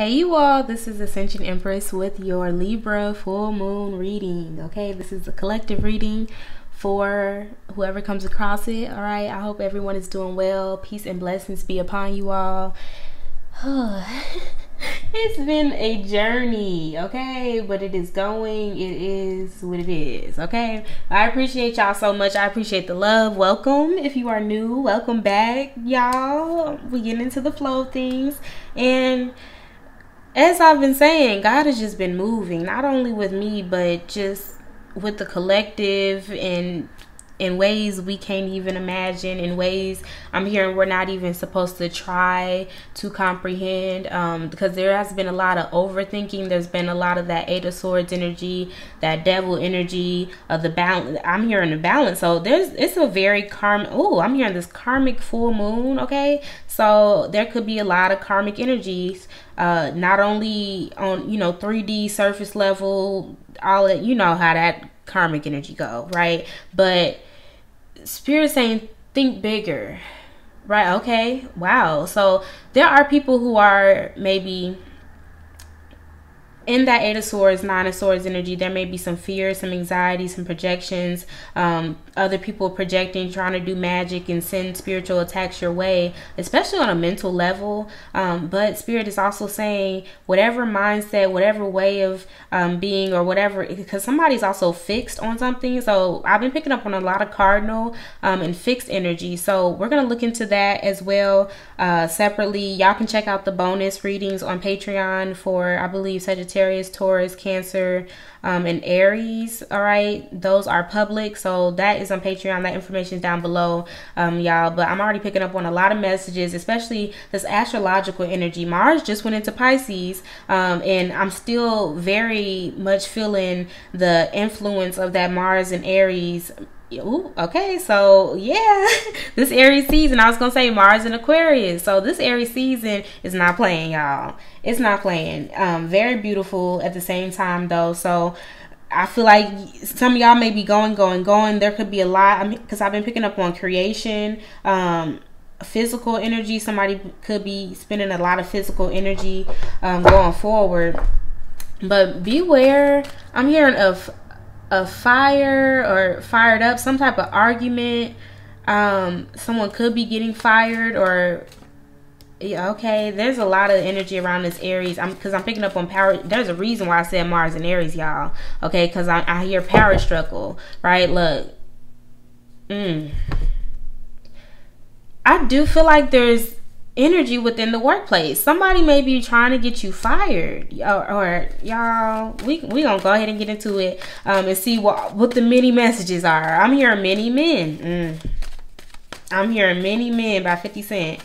Hey you all, this is Ascension Empress with your Libra full moon reading. Okay, this is a collective reading for whoever comes across it. All right, I hope everyone is doing well. Peace and blessings be upon you all. it's been a journey, okay? But it is going. It is what it is, okay? I appreciate y'all so much. I appreciate the love. Welcome if you are new. Welcome back, y'all. We getting into the flow of things. And as I've been saying, God has just been moving, not only with me, but just with the collective and in ways we can't even imagine, in ways I'm hearing we're not even supposed to try to comprehend. Um, because there has been a lot of overthinking. There's been a lot of that Eight of Swords energy, that devil energy of the balance. I'm hearing the balance. So there's it's a very karmic. Oh, I'm hearing this karmic full moon. Okay, so there could be a lot of karmic energies. Uh, not only on you know 3D surface level, all that you know how that karmic energy go, right? But spirit saying think bigger right okay wow so there are people who are maybe in that eight of swords nine of swords energy there may be some fear some anxiety some projections um, other people projecting trying to do magic and send spiritual attacks your way especially on a mental level. Um, but spirit is also saying whatever mindset whatever way of um, being or whatever because somebody's also fixed on something. So i've been picking up on a lot of cardinal um, and fixed energy. So we're going to look into that as well uh, separately y'all can check out the bonus readings on patreon for i believe sagittarius Taurus, Cancer, um, and Aries. All right, those are public, so that is on Patreon. That information is down below, um, y'all. But I'm already picking up on a lot of messages, especially this astrological energy. Mars just went into Pisces, um, and I'm still very much feeling the influence of that Mars and Aries Ooh, okay, so yeah, this Aries season, I was gonna say Mars and Aquarius. So this Aries season is not playing, y'all. It's not playing. Um, very beautiful at the same time though. So I feel like some of y'all may be going, going, going. There could be a lot because I've been picking up on creation, um, physical energy. Somebody could be spending a lot of physical energy um, going forward. But beware. I'm hearing of a fire or fired up, some type of argument. Um, someone could be getting fired or yeah, okay. There's a lot of energy around this Aries. I'm because I'm picking up on power. There's a reason why I said Mars and Aries, y'all. Okay, because I, I hear power struggle. Right? Look. Mm. I do feel like there's energy within the workplace. Somebody may be trying to get you fired, or, or y'all. We we gonna go ahead and get into it um, and see what what the many messages are. I'm hearing many men. Mm. I'm hearing many men by 50 Cent.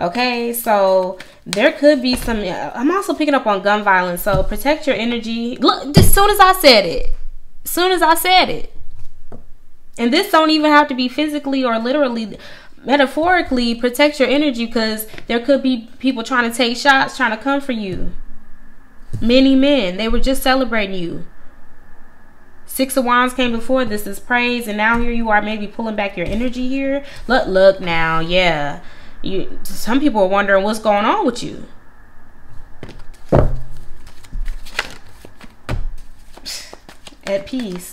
Okay, so there could be some. I'm also picking up on gun violence. So protect your energy. Look, as soon as I said it, as soon as I said it, and this don't even have to be physically or literally metaphorically protect your energy because there could be people trying to take shots, trying to come for you. Many men, they were just celebrating you. Six of Wands came before this is praise, and now here you are, maybe pulling back your energy here. Look, look now, yeah. You, some people are wondering what's going on with you. At peace.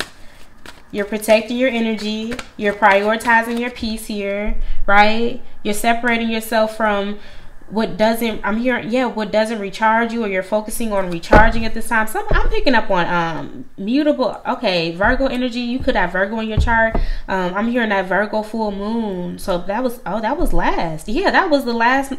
You're protecting your energy. You're prioritizing your peace here, right? You're separating yourself from what doesn't i'm hearing yeah what doesn't recharge you or you're focusing on recharging at this time. Some i'm picking up on um mutable okay virgo energy you could have virgo in your chart. Um i'm hearing that virgo full moon. So that was oh that was last. Yeah that was the last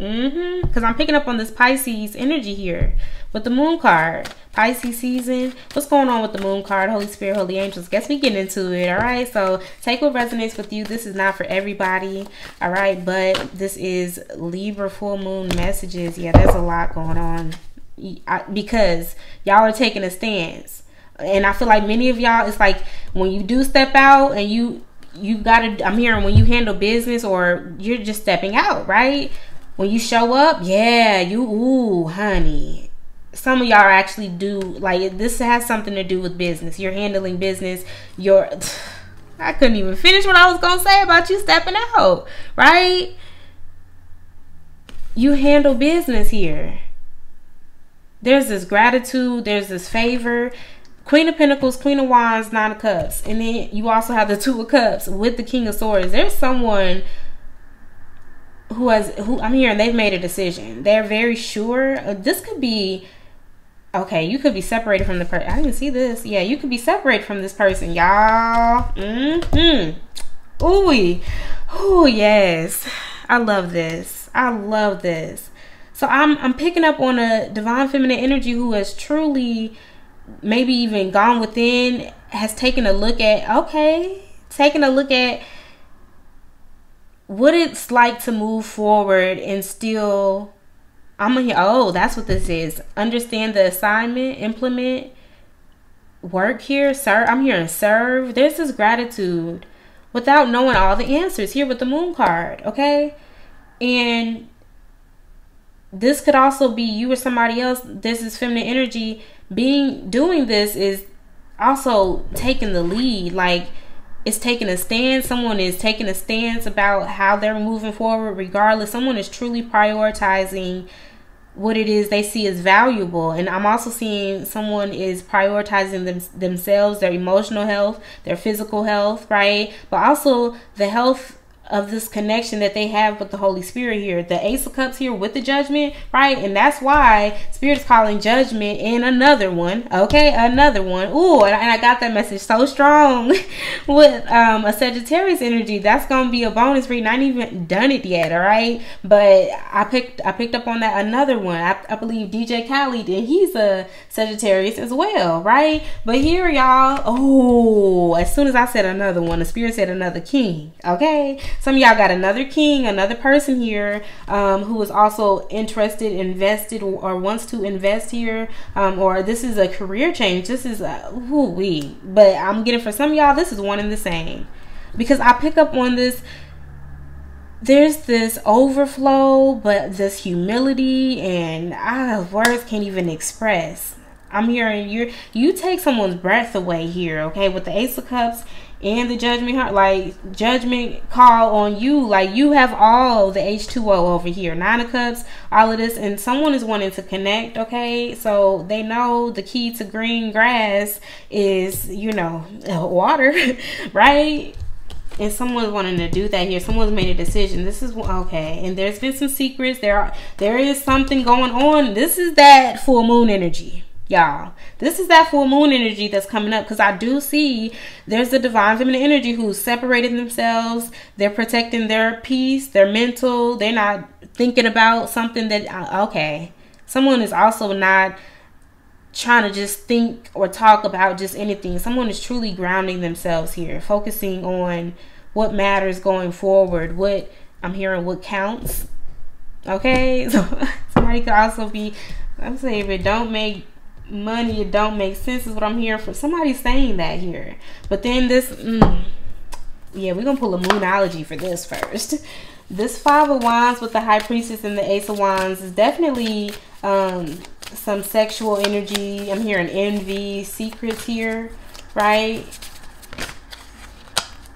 mm-hmm because i'm picking up on this pisces energy here with the moon card. Pisces season. What's going on with the moon card? Holy Spirit, Holy Angels. Guess we get into it. All right. So take what resonates with you. This is not for everybody. All right. But this is Libra full moon messages. Yeah, there's a lot going on because y'all are taking a stance. And I feel like many of y'all, it's like when you do step out and you you gotta i'm hearing when you handle business or you're just stepping out right when you show up yeah you ooh honey some of y'all actually do like this has something to do with business. You're handling business. You're I couldn't even finish what I was gonna say about you stepping out, right? You handle business here. there's this gratitude, there's this favor. Queen of Pentacles, Queen of Wands, Nine of Cups. And then you also have the Two of Cups with the King of Swords. There's someone who has who I'm hearing they've made a decision. They're very sure. Uh, this could be okay. You could be separated from the person. I didn't see this. Yeah, you could be separated from this person, y'all. Mm-hmm. Ooh, oh yes. I love this. I love this. So I'm I'm picking up on a divine feminine energy who has truly maybe even gone within, has taken a look at okay, taking a look at what it's like to move forward and still I'm gonna oh that's what this is. Understand the assignment, implement, work here, sir. I'm hearing serve. There's this gratitude without knowing all the answers here with the moon card, okay? And this could also be you or somebody else. This is feminine energy. Being doing this is also taking the lead. Like is taking a stand, someone is taking a stance about how they're moving forward, regardless. Someone is truly prioritizing what it is they see as valuable. And I'm also seeing someone is prioritizing them, themselves, their emotional health, their physical health, right? But also the health of this connection that they have with the Holy Spirit here. The Ace of Cups here with the judgment, right? And that's why Spirit is calling judgment in another one. Okay, another one. Ooh, and I got that message so strong with um, a Sagittarius energy. That's gonna be a bonus you. Not even done it yet, all right? But I picked I picked up on that another one. I, I believe DJ Khaled, and he's a Sagittarius as well, right? But here, y'all. Oh, as soon as I said another one, the Spirit said another king. Okay. Some y'all got another king, another person here um, who is also interested, invested, or wants to invest here. Um, or this is a career change. This is a whoo wee. But I'm getting for some y'all, this is one and the same. Because I pick up on this there's this overflow, but this humility and ah, words can't even express. I'm hearing you you take someone's breath away here, okay, with the Ace of Cups and the judgment heart like judgment call on you. Like you have all the h2o over here. Nine of cups all of this. And someone is wanting to connect okay? So they know the key to green grass is you know water right? And someone's wanting to do that here. Someone's made a decision. This is okay. And there's been some secrets. There are there is something going on. This is that full moon energy y'all. This is that full moon energy that's coming up because I do see there's the divine feminine energy who's separated themselves. They're protecting their peace, their mental. They're not thinking about something that, uh, okay. Someone is also not trying to just think or talk about just anything. Someone is truly grounding themselves here, focusing on what matters going forward, what I'm hearing, what counts. Okay, so somebody could also be. I'm saying it don't make money it don't make sense is what i'm hearing from somebody saying that here. But then this mm, yeah we're gonna pull a moonology for this first. This five of wands with the high priestess and the ace of wands is definitely um some sexual energy. I'm hearing envy secrets here right?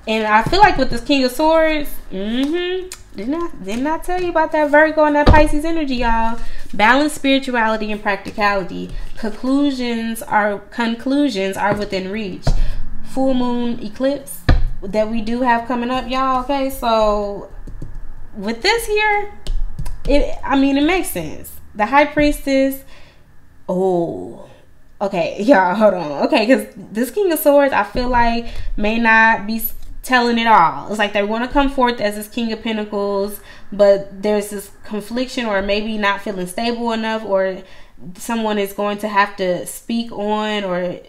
And i feel like with this king of swords mm-hmm didn't I, didn't I tell you about that Virgo and that Pisces energy, y'all? Balance spirituality and practicality. Conclusions are conclusions are within reach. Full moon eclipse that we do have coming up, y'all. Okay, so with this here, it I mean it makes sense. The high priestess, oh okay, y'all, hold on. Okay, because this King of Swords, I feel like may not be telling it all. It's like they want to come forth as this King of Pentacles, but there's this confliction or maybe not feeling stable enough, or someone is going to have to speak on or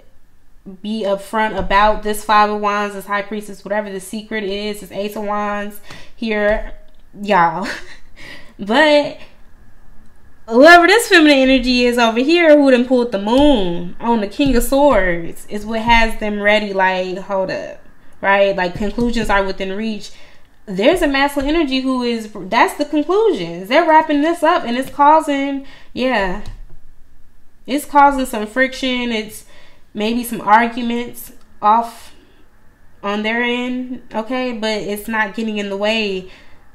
be upfront about this Five of Wands, this High Priestess, whatever the secret is, this Ace of Wands here, y'all. but whoever this feminine energy is over here who done pulled the moon on the King of Swords is what has them ready, like, hold up right? Like conclusions are within reach. There's a masculine energy who is that's the conclusions. They're wrapping this up and it's causing yeah. It's causing some friction. It's maybe some arguments off on their end, okay? But it's not getting in the way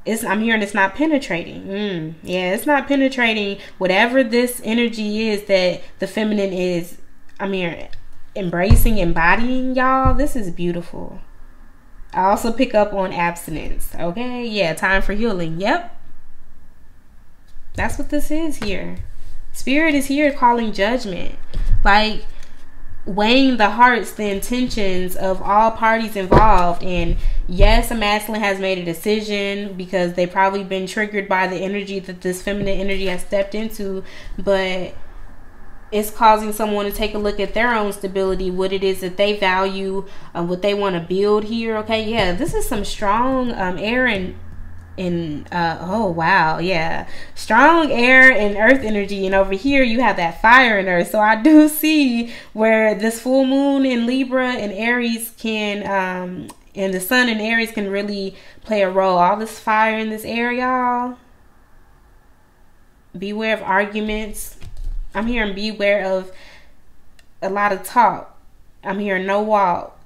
it's I'm hearing it's not penetrating. Mm, yeah, it's not penetrating whatever this energy is that the feminine is. I'm here embracing, embodying, y'all. This is beautiful. I also pick up on abstinence. Okay, yeah, time for healing. Yep, that's what this is here. Spirit is here calling judgment, like weighing the hearts, the intentions of all parties involved, and yes, a masculine has made a decision because they probably been triggered by the energy that this feminine energy has stepped into, but it's causing someone to take a look at their own stability, what it is that they value, uh, what they want to build here. Okay, yeah, this is some strong um, air and uh oh wow yeah strong air and earth energy and over here you have that fire and earth so i do see where this full moon in libra and aries can um and the sun and Aries can really play a role. All this fire in this air, y'all. Beware of arguments. I'm hearing beware of a lot of talk. I'm hearing no walk.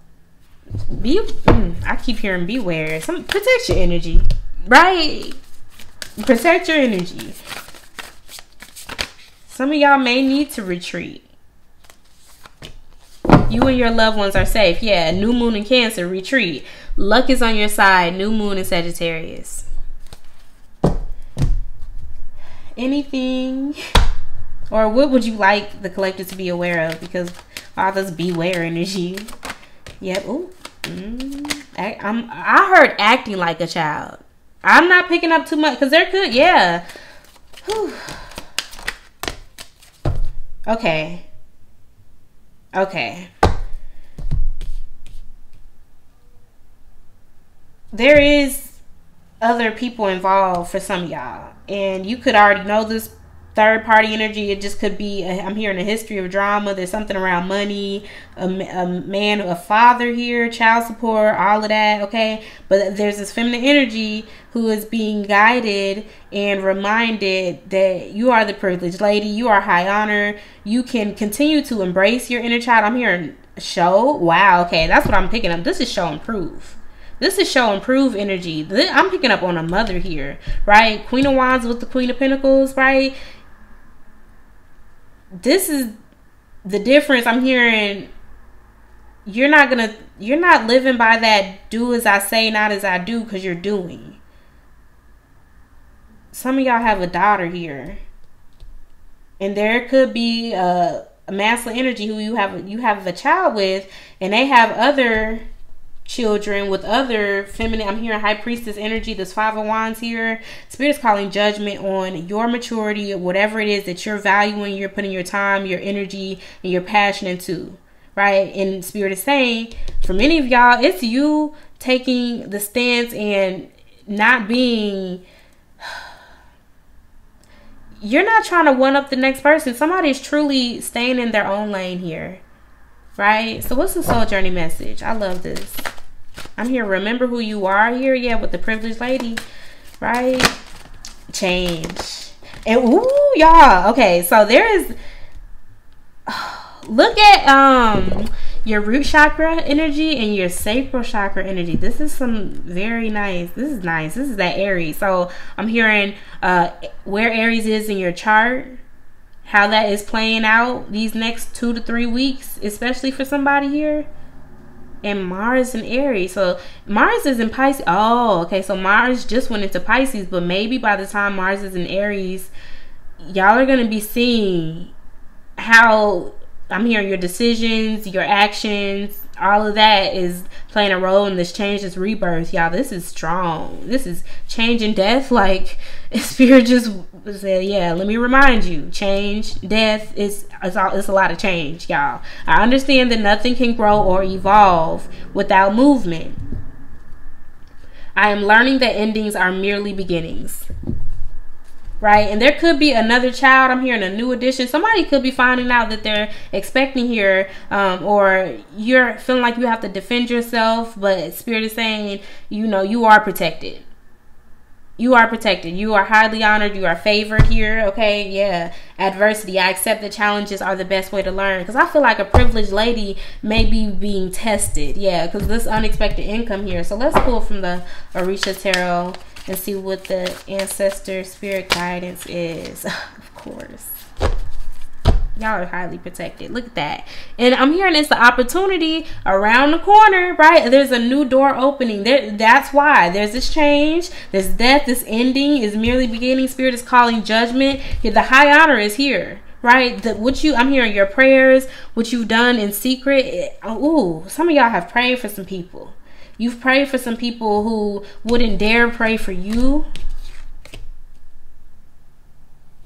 Be mm, I keep hearing beware. Some protect your energy. Right? Protect your energy. Some of y'all may need to retreat. You and your loved ones are safe. Yeah, new moon in Cancer, retreat. Luck is on your side. New moon in Sagittarius. Anything or what would you like the collector to be aware of? Because all beware energy. Yep. Ooh. Mm, I, I'm. I heard acting like a child. I'm not picking up too much because there could. Yeah. Whew. Okay. Okay. There is other people involved for some y'all. And you could already know this third party energy. It just could be, i am hearing a history of drama. There's something around money, a, a man, a father here, child support, all of that. Okay. But there's this feminine energy who is being guided and reminded that you are the privileged lady. You are high honor. You can continue to embrace your inner child. I'm hearing show. Wow. Okay. That's what I'm picking up. This is show and prove. This is show and prove energy. I'm picking up on a mother here, right? Queen of Wands with the Queen of Pentacles, right? This is the difference I'm hearing you're not gonna you're not living by that do as I say, not as I do because you're doing. Some of y'all have a daughter here. And there could be a, a masculine energy who you have you have a child with and they have other children with other feminine i'm hearing high priestess energy this five of wands here. Spirit is calling judgment on your maturity whatever it is that you're valuing you're putting your time your energy and your passion into right? And spirit is saying for many of y'all it's you taking the stance and not being you're not trying to one up the next person. Somebody's truly staying in their own lane here right? So what's the soul journey message? I love this I'm here. Remember who you are here. Yeah, with the privileged lady, right? Change. And ooh, y'all. Okay, so there is. Look at um your root chakra energy and your sacral chakra energy. This is some very nice. This is nice. This is that Aries. So I'm hearing uh where Aries is in your chart, how that is playing out these next two to three weeks, especially for somebody here and Mars in Aries. So Mars is in Pisces. Oh, okay. So Mars just went into Pisces, but maybe by the time Mars is in Aries, y'all are gonna be seeing how I'm hearing your decisions, your actions, all of that is playing a role in this change, this rebirth. Y'all, this is strong. This is change and death. Like spirit just said, yeah, let me remind you, change, death is it's, all, it's a lot of change, y'all. I understand that nothing can grow or evolve without movement. I am learning that endings are merely beginnings right? And there could be another child. I'm hearing a new addition. Somebody could be finding out that they're expecting here, um, or you're feeling like you have to defend yourself, but Spirit is saying, you know, you are protected. You are protected. You are highly honored. You are favored here. Okay. Yeah. Adversity. I accept that challenges are the best way to learn. Because I feel like a privileged lady may be being tested. Yeah. Because this unexpected income here. So let's pull from the Orisha Tarot and see what the ancestor spirit guidance is. of course. Y'all are highly protected. Look at that. And i'm hearing it's the opportunity around the corner right? There's a new door opening. There that's why. There's this change. This death. This ending is merely beginning. Spirit is calling judgment. The high honor is here right? The, what you i'm hearing your prayers what you've done in secret. It, oh, ooh some of y'all have prayed for some people you've prayed for some people who wouldn't dare pray for you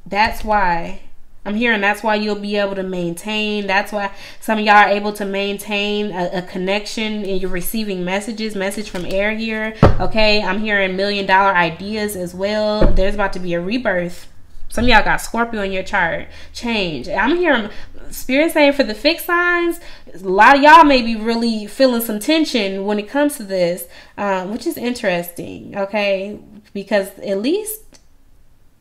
that's why I'm hearing that's why you'll be able to maintain. That's why some of y'all are able to maintain a, a, connection and you're receiving messages, message from air here. Okay, I'm hearing million dollar ideas as well. There's about to be a rebirth. Some y'all got Scorpio in your chart. Change. I'm hearing spirit saying for the fixed signs, a lot of y'all may be really feeling some tension when it comes to this, um, which is interesting. Okay, because at least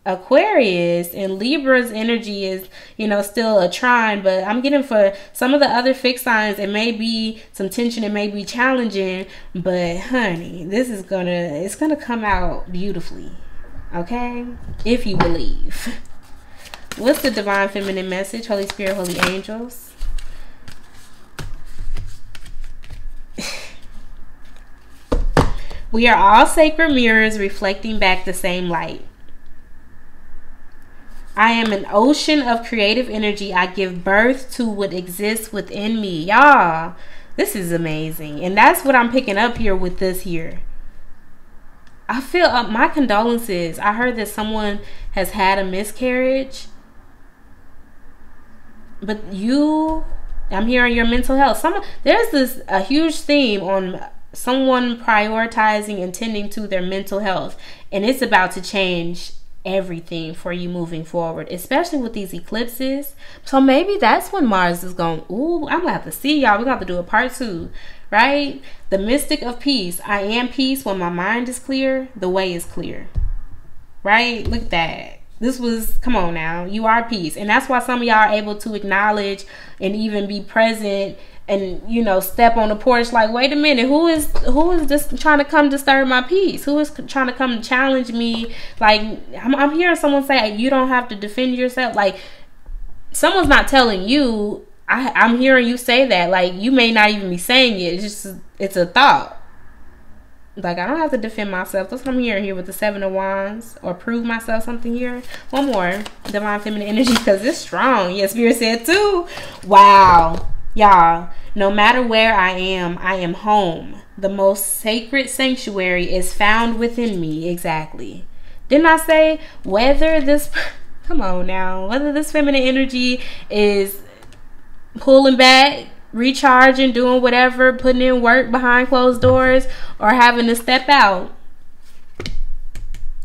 Aquarius and Libra's energy is, you know, still a trine, but I'm getting for some of the other fixed signs, it may be some tension, it may be challenging, but honey, this is gonna, it's gonna come out beautifully, okay? If you believe. What's the divine feminine message? Holy Spirit, Holy Angels. we are all sacred mirrors reflecting back the same light. I am an ocean of creative energy. I give birth to what exists within me. Y'all, this is amazing. And that's what I'm picking up here with this here. I feel uh, my condolences. I heard that someone has had a miscarriage. But you I'm hearing your mental health. Some there's this a huge theme on someone prioritizing and tending to their mental health and it's about to change everything for you moving forward, especially with these eclipses. So maybe that's when Mars is going, ooh, I'm gonna have to see y'all. We're gonna have to do a part two, right? The mystic of peace. I am peace. When my mind is clear, the way is clear. Right? Look at that. This was, come on now, you are peace. And that's why some of y'all are able to acknowledge and even be present and you know step on the porch like wait a minute who is who is just trying to come disturb my peace who is trying to come challenge me like I'm, I'm hearing someone say you don't have to defend yourself like someone's not telling you I, i'm hearing you say that like you may not even be saying it it's just it's a thought like I don't have to defend myself. That's what I'm hearing here with the Seven of Wands or prove myself something here. One more divine feminine energy because it's strong. Yes, Spirit said too. Wow. Y'all, no matter where I am, I am home. The most sacred sanctuary is found within me. Exactly. Didn't I say whether this, come on now, whether this feminine energy is pulling back, recharging, doing whatever, putting in work behind closed doors, or having to step out,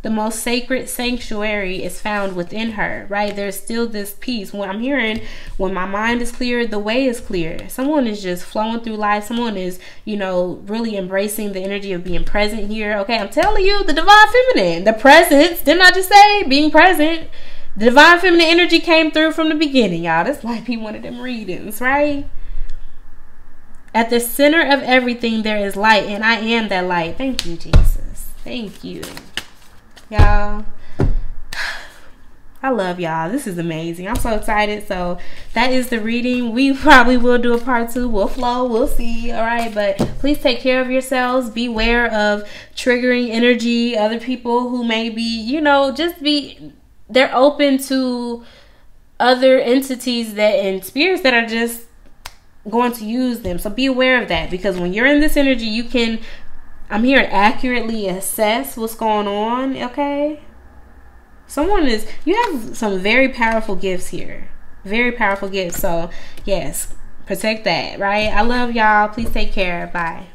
the most sacred sanctuary is found within her, right? There's still this peace. When I'm hearing, when my mind is clear, the way is clear. Someone is just flowing through life. Someone is, you know, really embracing the energy of being present here. Okay, I'm telling you, the divine feminine, the presence. Didn't I just say being present? Divine feminine energy came through from the beginning, y'all. This might be one of them readings, right? At the center of everything, there is light, and I am that light. Thank you, Jesus. Thank you y'all. I love y'all. This is amazing. I'm so excited. So that is the reading. We probably will do a part two. We'll flow. We'll see. All right. But please take care of yourselves. Beware of triggering energy. Other people who may be, you know, just be, they're open to other entities that and spirits that are just going to use them. So be aware of that because when you're in this energy, you can I'm here accurately assess what's going on, okay? Someone is, you have some very powerful gifts here. Very powerful gifts. So, yes, protect that, right? I love y'all. Please take care. Bye.